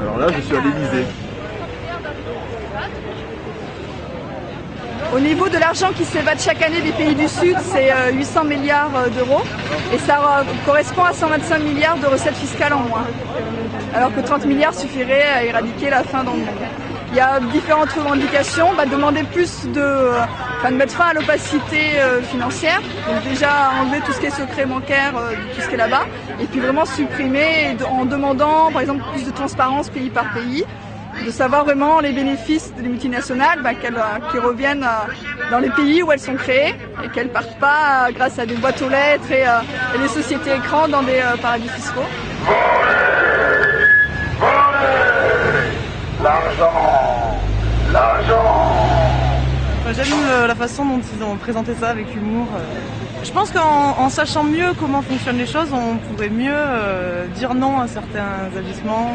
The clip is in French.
Alors là, je suis à. Au niveau de l'argent qui s'évade chaque année des pays du Sud, c'est 800 milliards d'euros et ça correspond à 125 milliards de recettes fiscales en moins. Alors que 30 milliards suffirait à éradiquer la faim dans le monde. Il y a différentes revendications, bah, demander plus de, enfin, de mettre fin à l'opacité financière, donc déjà enlever tout ce qui est secret bancaire, tout ce qui est là-bas, et puis vraiment supprimer en demandant par exemple plus de transparence pays par pays, de savoir vraiment les bénéfices des multinationales, bah, qu'elles reviennent dans les pays où elles sont créées et qu'elles partent pas grâce à des boîtes aux lettres et, et des sociétés écrans dans des paradis fiscaux. L'argent L'argent J'aime la façon dont ils ont présenté ça avec humour. Je pense qu'en sachant mieux comment fonctionnent les choses, on pourrait mieux dire non à certains agissements.